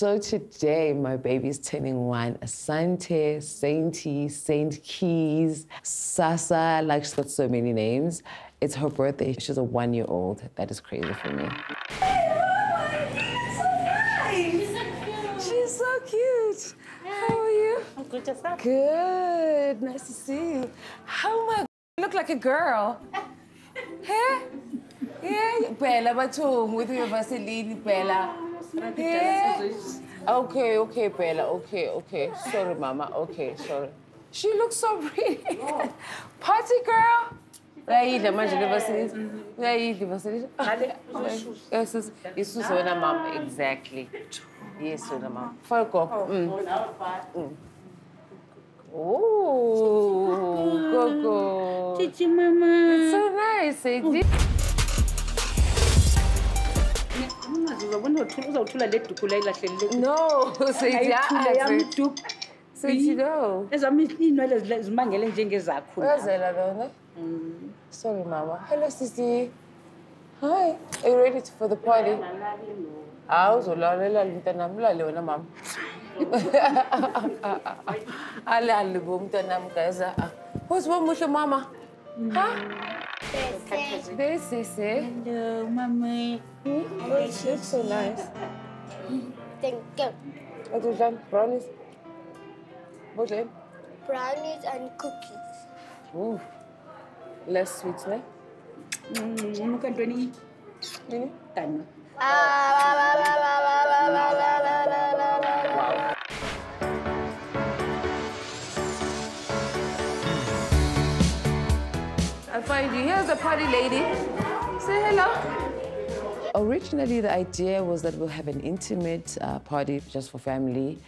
So today, my baby's turning one. Asante, Sainty, Saint Keys, Sasa, like she's got so many names. It's her birthday. She's a one-year-old. That is crazy for me. She's so cute. How are good yourself. Good. Nice to see you. How my you look like a girl. Hey? Yeah, Bella Batum with your Vaseline, Bella. Yeah. Okay, okay, Bella. Okay, okay. Sorry, Mama. Okay, sorry. She looks so pretty. Party girl. uyayidla manje le vaseline uyayidla ivaseline yes yes wena mama exactly yes wena mama. Mm. Oh, Coco. Chichi mama. It's so nice, Sadie. uzobona uzawuthula le duku la ilahlelile No, Sadie. ayithule yam duku Sadie, no. ezam iinwele zile zimangele njengezakho Uyazela lona? Sorry, Mama. Hello, Sisi. Hi. Are you ready for the party? Ah, uzolalela mntanami, ulale wena mama. Alali bo mntanami guys. ah, ah. What's wrong with your mama? Huh? There is Sisi. hello mama Oh, she looks so nice. Thank you. What is that? Brownies? What's that? Brownies and cookies. Ooh. Less sweet, ne? unuka ntweni Nini? tana I find you. Here's the party lady. Say hello. Originally, the idea was that we'll have an intimate uh, party just for family,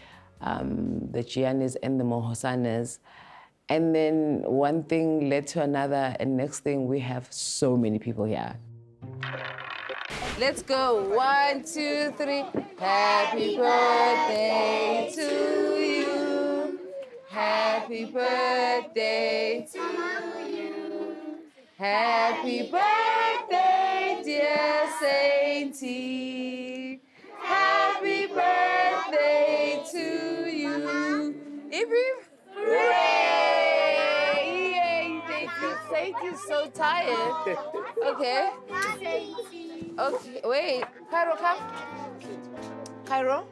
um, the Jiyanes and the Mohosanas. And then one thing led to another, and next thing, we have so many people here. Let's go. One, two, three. Happy birthday to you. Happy birthday to you. Happy birthday, dear Sainty. Happy birthday to you. Ibri, hooray! Yay, thank you. Sainty's so tired. Okay. Okay, wait. Cairo, come. Cairo.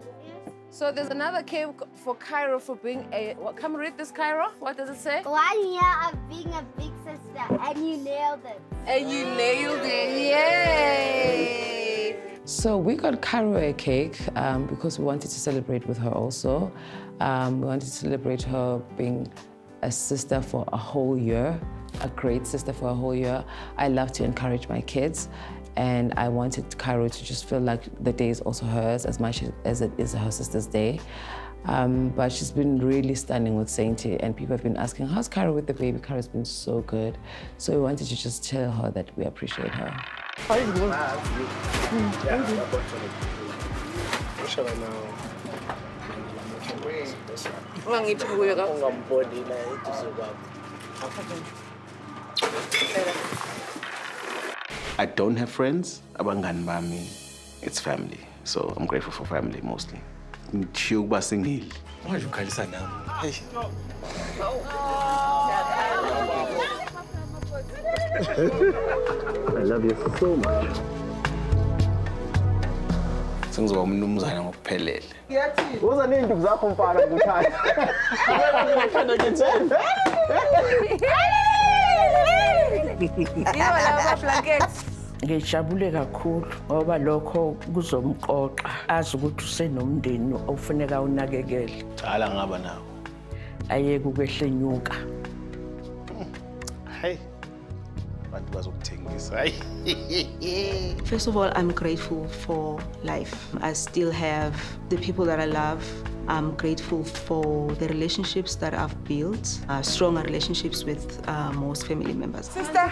So there's another cake for Cairo for being a. What, come read this, Cairo. What does it say? One year of being a big sister, and you nailed it. And you nailed it. Yay! So we got Cairo a cake um, because we wanted to celebrate with her also. Um, we wanted to celebrate her being a sister for a whole year, a great sister for a whole year. I love to encourage my kids. And I wanted Cairo to just feel like the day is also hers as much as it is her sister's day. Um, but she's been really stunning with Sainty, and people have been asking, How's Cairo with the baby? Cairo's been so good. So we wanted to just tell her that we appreciate her. ungamboni la eduze kwakho I don't have friends. Abangani bami, it's family. So I'm grateful for family mostly. ciwo ba sun yi. Why you call this now? I love you so much. sun zuba mun mun zana mu pelele yace waza ne duk za ku fara guta kada! Ngijabule kakhulu ngoba lokho kuzomqoqa azi ukuthi usenomndeni ofuneka unakekele Cala ngaba nawo. ayeke ukwehlenyuka Hey. Abantu bazokuthengisa. Hayi. First of all, I'm grateful for life. I still have the people that I love. I'm grateful for the relationships that I've built, uh, stronger relationships with uh, most family members. sister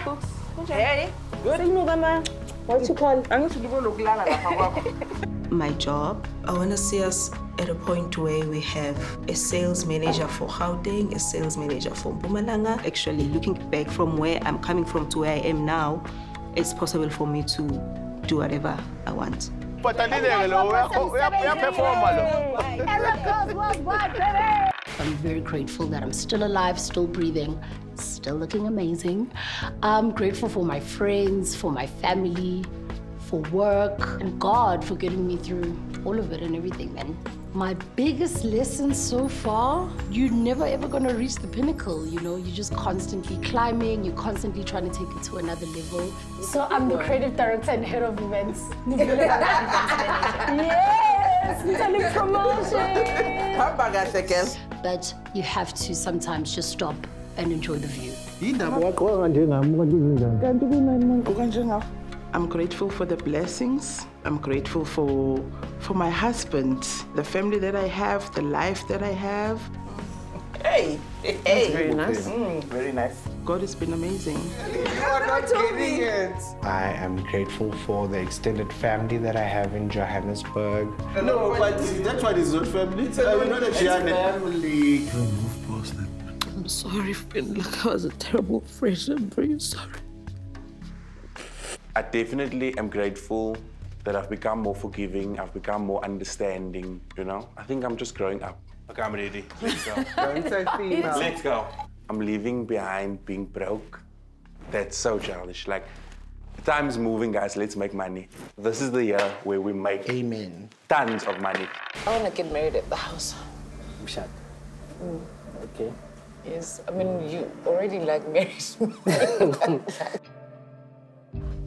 hey Sinuka ma. What you call? angithi ulibo lokulala lapha kwakho my job. I want to see us at a point where we have a sales manager for Gauteng, a sales manager for Mpumalanga. Actually, looking back from where I'm coming from to where I am now, it's possible for me to do whatever I want. I'm very grateful that I'm still alive, still breathing, still looking amazing. I'm grateful for my friends, for my family, for work, and God for getting me through all of it and everything, man. My biggest lesson so far, you're never ever gonna reach the pinnacle, you know? You're just constantly climbing, you're constantly trying to take it to another level. So I'm the creative director and head of events. yes, selling promotion. But you have to sometimes just stop and enjoy the view. I'm grateful for the blessings. I'm grateful for for my husband, the family that I have, the life that I have. Hey, hey. Very nice. Very nice. God has been amazing. I am grateful for the extended family that I have in Johannesburg. No, but that one is not family. It's uh, you know that family. I'm sorry, Finn. Like I was a terrible friend. I'm very sorry. I definitely am grateful that I've become more forgiving, I've become more understanding, you know? I think I'm just growing up. Okay, I'm ready. Let's go. Let's go. I'm leaving behind being broke. That's so childish. Like, the time's moving, guys. Let's make money. This is the year where we make Amen. tons of money. I want to get married at the house. Shut. Mm. Okay. Yes, I mean, you already like married me.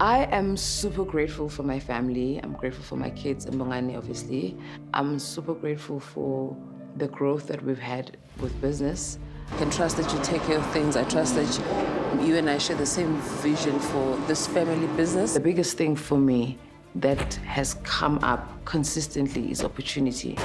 I am super grateful for my family. I'm grateful for my kids, and Bongani, obviously. I'm super grateful for the growth that we've had with business. I can trust that you take care of things. I trust that you, you and I share the same vision for this family business. The biggest thing for me that has come up consistently is opportunity.